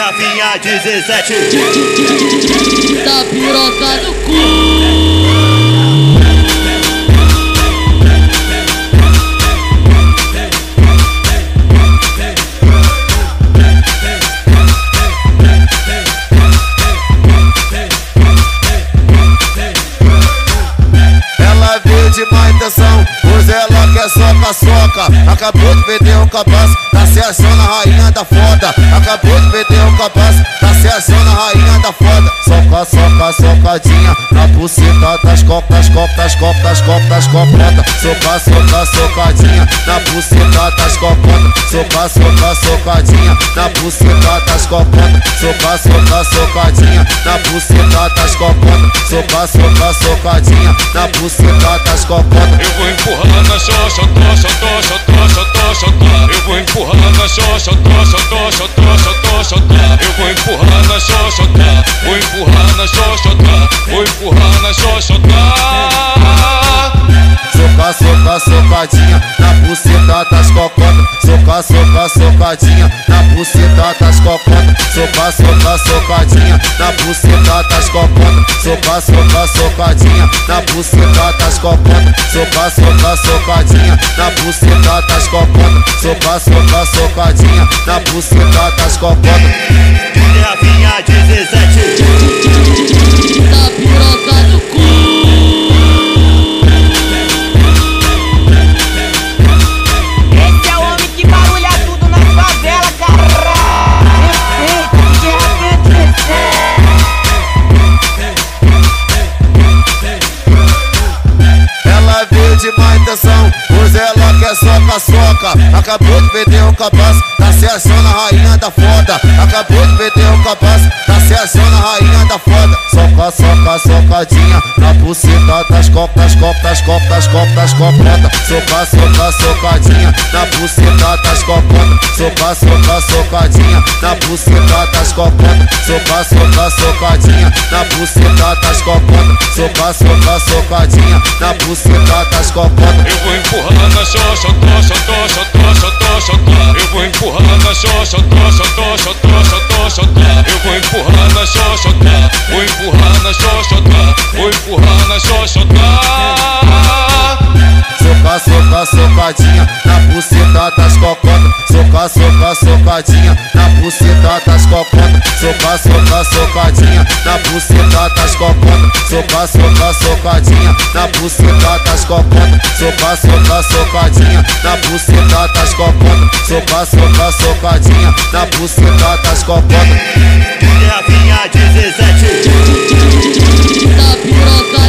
novinha 17 Da piroca no cu Acabou de perder o capaz, tá se achando a rainha da foda. Acabou de perder o capaz, tá se achando a rainha da foda. Soca, soca, socadinha na buceta das copas, copas, copas, copas, copota Soca, soca, socadinha na buceta das copotas Soca, soca, socadinha na buceta das copotas Soca, soca, socadinha na buceta das copotas Soca, soca, socadinha na buceta das copotas Eu vou empurrando a tocha. Eu vou empurrando a xoxa, tocha, tocha, tocha, tocha, tocha. Eu vou empurrando a xoxa, tá. Vou empurrando a xoxa, tá. Vou empurrando a xoxa, tá. Soca, soca, socadinha na buceta das cocotas. Soca, soca, socadinha na buceta das cocotas. Soca, soca, socadinha na buceta das cocotas. Soca, soca, socadinha na buceta das cocotas. Soca, soca, socadinha na buceta das cocotas. Soca, soca, socadinha na buceta das cocotas. novinha 17 de má intenção, pois ela quer soca-soca Acabou de perder o capaz, tá se achando a rainha da foda. Acabou de perder o capaz, tá se achando a rainha da foda. Soca, soca, socadinha na buceta das copas, copas, copas, copas, copota Soca, soca, socadinha na buceta das copotas Soca, soca, socadinha na buceta das copotas Soca, soca, socadinha na buceta das copotas Soca, soca, socadinha na buceta das copotas Eu vou empurrando a tocha, tocha, tocha, tocha, tocha. Eu vou empurrando a tocha, tocha, tocha, tocha, tocha. Eu vou empurrando a xoxa, tá. Vou empurrando a xoxa, tá. Vou empurrando a xoxa, tá. Soca, soca, socadinha na buceta das cocotas. Soca, soca, socadinha na buceta das cocotas. Soca, soca, socadinha na buceta das cocotas. Soca, soca, socadinha na buceta das cocotas. Soca, soca, socadinha na buceta das cocotas. Soca, soca, socadinha na buceta das cocotas. novinha 17 Da piroca no cu